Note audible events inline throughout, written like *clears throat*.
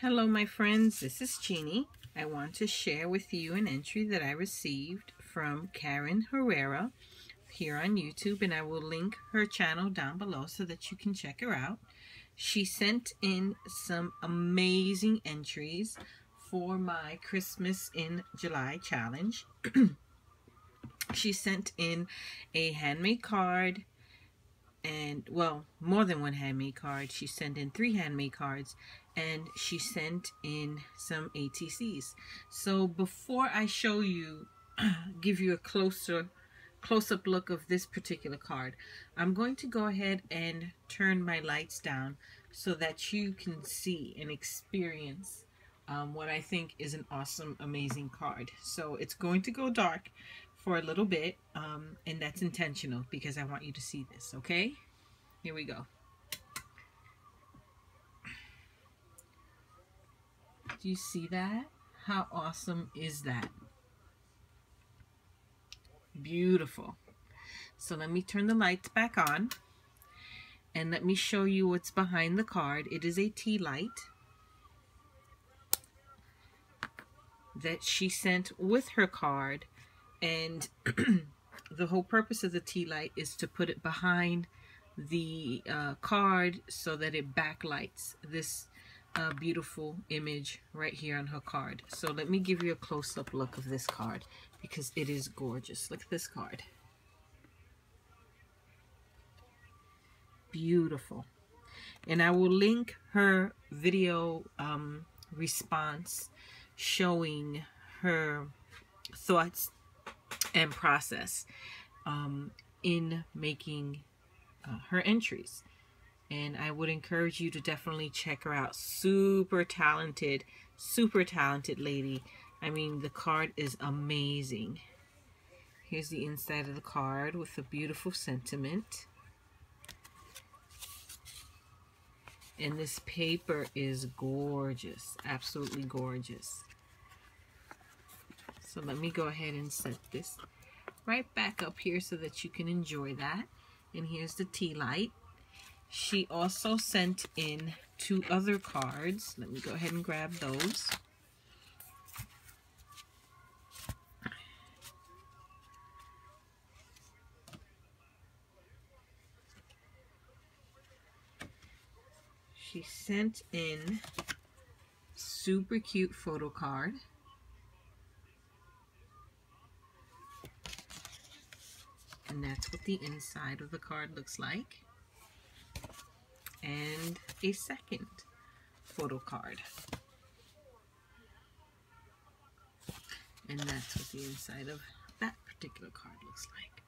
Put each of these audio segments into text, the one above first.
Hello my friends, this is Jeannie. I want to share with you an entry that I received from Karen Herrera here on YouTube and I will link her channel down below so that you can check her out. She sent in some amazing entries for my Christmas in July challenge. *clears throat* she sent in a handmade card and well more than one handmade card she sent in three handmade cards and she sent in some ATCs so before I show you *clears throat* give you a closer close-up look of this particular card I'm going to go ahead and turn my lights down so that you can see and experience um, what I think is an awesome amazing card so it's going to go dark for a little bit, um, and that's intentional because I want you to see this, okay? Here we go. You see that? How awesome is that? Beautiful. So let me turn the lights back on and let me show you what's behind the card. It is a tea light that she sent with her card and *clears throat* the whole purpose of the tea light is to put it behind the uh, card so that it backlights this uh, beautiful image right here on her card. So let me give you a close-up look of this card because it is gorgeous. Look at this card. Beautiful. And I will link her video um, response showing her thoughts and process um, in making uh, her entries. And I would encourage you to definitely check her out. Super talented, super talented lady. I mean, the card is amazing. Here's the inside of the card with a beautiful sentiment. And this paper is gorgeous, absolutely gorgeous. So let me go ahead and set this right back up here so that you can enjoy that. And here's the tea light. She also sent in two other cards. Let me go ahead and grab those. She sent in super cute photo card. and that's what the inside of the card looks like and a second photo card and that's what the inside of that particular card looks like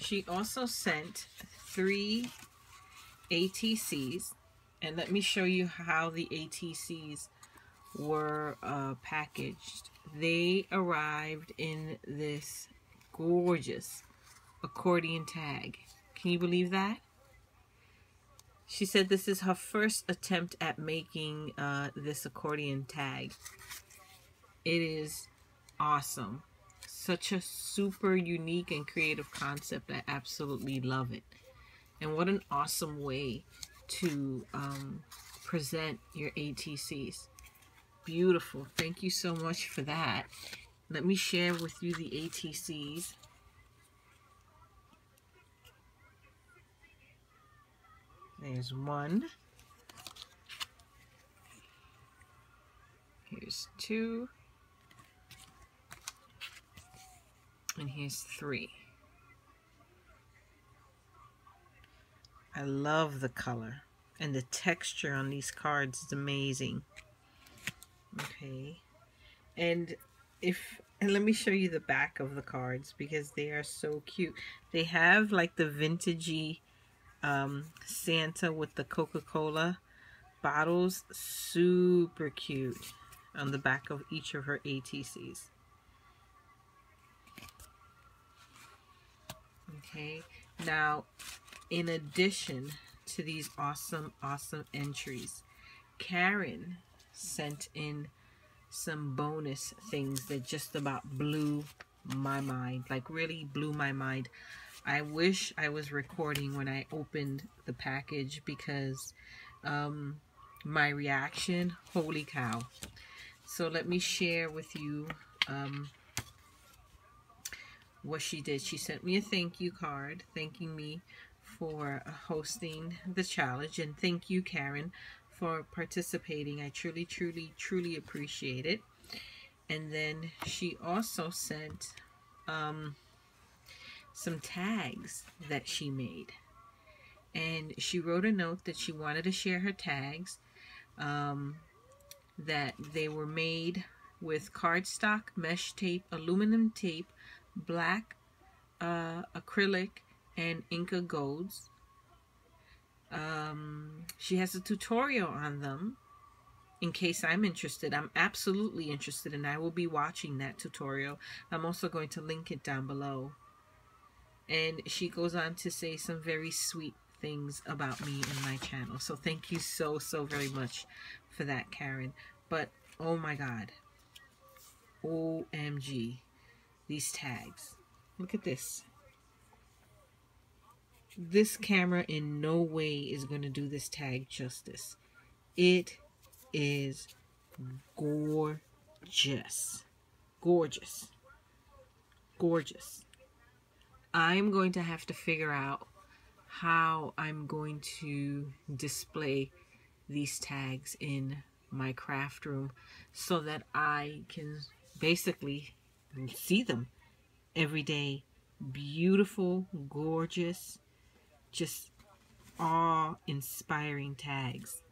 she also sent three ATCs and let me show you how the ATCs were uh, packaged they arrived in this gorgeous accordion tag. Can you believe that? She said this is her first attempt at making uh, this accordion tag. It is awesome. Such a super unique and creative concept. I absolutely love it. And what an awesome way to um, present your ATCs. Beautiful. Thank you so much for that. Let me share with you the ATCs. There's one. Here's two. And here's three. I love the color. And the texture on these cards is amazing. Okay. And if and let me show you the back of the cards because they are so cute. They have like the vintagey um, Santa with the Coca-Cola bottles. Super cute on the back of each of her ATCs. Okay, now in addition to these awesome, awesome entries, Karen sent in some bonus things that just about blew my mind. Like really blew my mind. I wish I was recording when I opened the package because um, my reaction, holy cow. So let me share with you um, what she did. She sent me a thank you card thanking me for hosting the challenge and thank you Karen for participating. I truly, truly, truly appreciate it. And then she also sent um, some tags that she made. And she wrote a note that she wanted to share her tags, um, that they were made with cardstock, mesh tape, aluminum tape, black uh, acrylic, and Inka Golds. Um, she has a tutorial on them in case I'm interested. I'm absolutely interested and I will be watching that tutorial. I'm also going to link it down below. And she goes on to say some very sweet things about me and my channel. So thank you so, so very much for that, Karen. But, oh my God. OMG. These tags. Look at this. This camera in no way is going to do this tag justice. It is gorgeous. Gorgeous. Gorgeous. I'm going to have to figure out how I'm going to display these tags in my craft room so that I can basically see them every day. Beautiful, gorgeous, just awe-inspiring tags.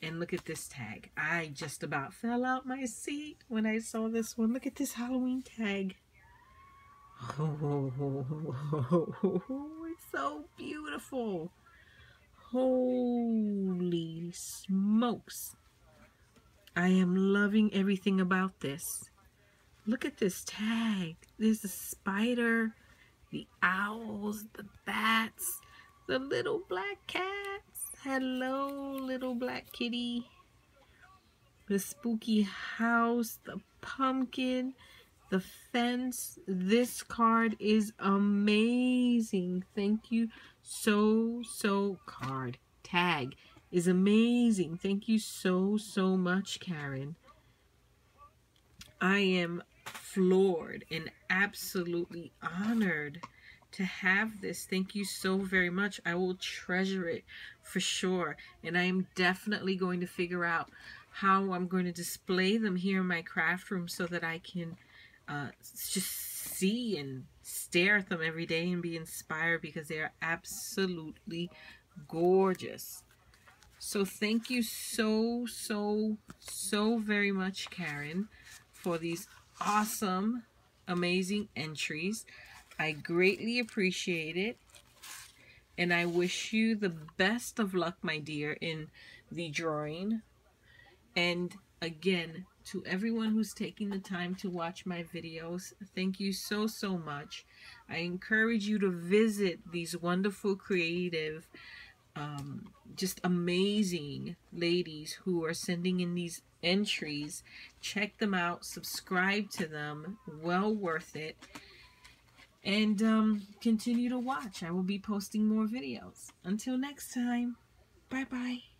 And look at this tag. I just about fell out my seat when I saw this one. Look at this Halloween tag. Oh, it's so beautiful. Holy smokes. I am loving everything about this. Look at this tag. There's a spider, the owls, the bats, the little black cats. Hello, little black kitty. The spooky house, the pumpkin, the fence. This card is amazing. Thank you so, so card. Tag is amazing. Thank you so, so much, Karen. I am floored and absolutely honored to have this. Thank you so very much. I will treasure it for sure. And I am definitely going to figure out how I'm going to display them here in my craft room so that I can uh, just see and stare at them every day and be inspired because they are absolutely gorgeous. So thank you so, so, so very much, Karen, for these awesome, amazing entries. I greatly appreciate it. And I wish you the best of luck, my dear, in the drawing. And again, to everyone who's taking the time to watch my videos, thank you so, so much. I encourage you to visit these wonderful, creative, um, just amazing ladies who are sending in these entries. Check them out. Subscribe to them. Well worth it. And um, continue to watch. I will be posting more videos. Until next time, bye-bye.